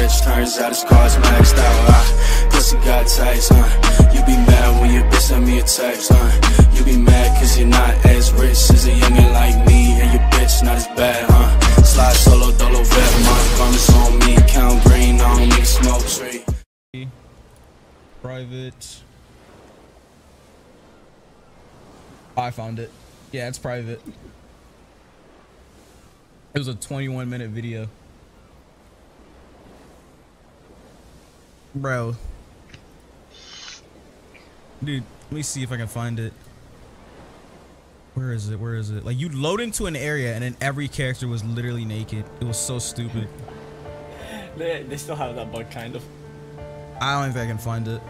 rich, turns out his car's maxed out. Ah, pussy got? You be mad when me a? You be mad cause you're not as rich as a youngin' like me. And your bitch not as bad, huh? Slide solo, dolo, vet, my garments on me. Count green, I don't need smoke. Private. I found it. Yeah, it's private. It was a 21 minute video. Bro. Dude, let me see if I can find it. Where is it? Where is it? Like you'd load into an area and then every character was literally naked. It was so stupid. They, they still have that bug, kind of. I don't think I can find it.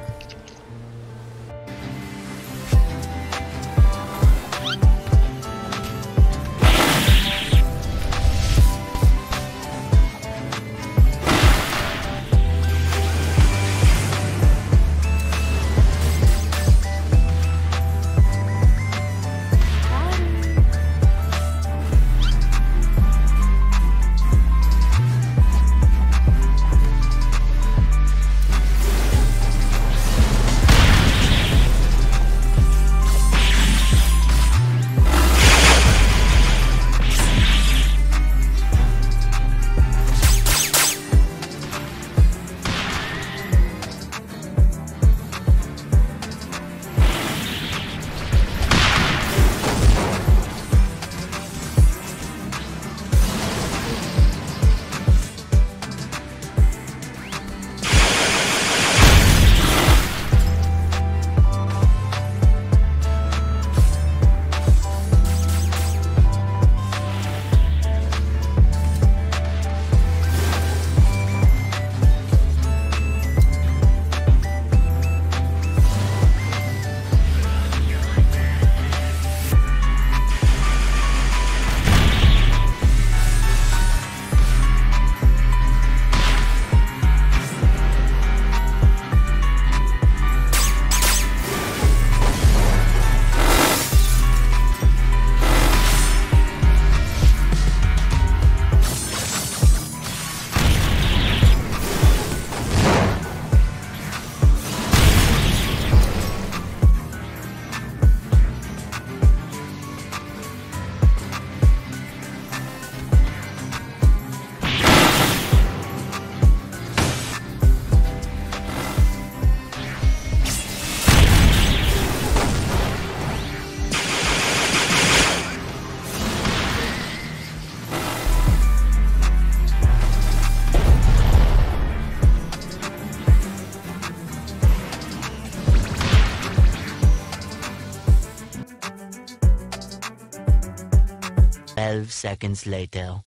Twelve seconds later.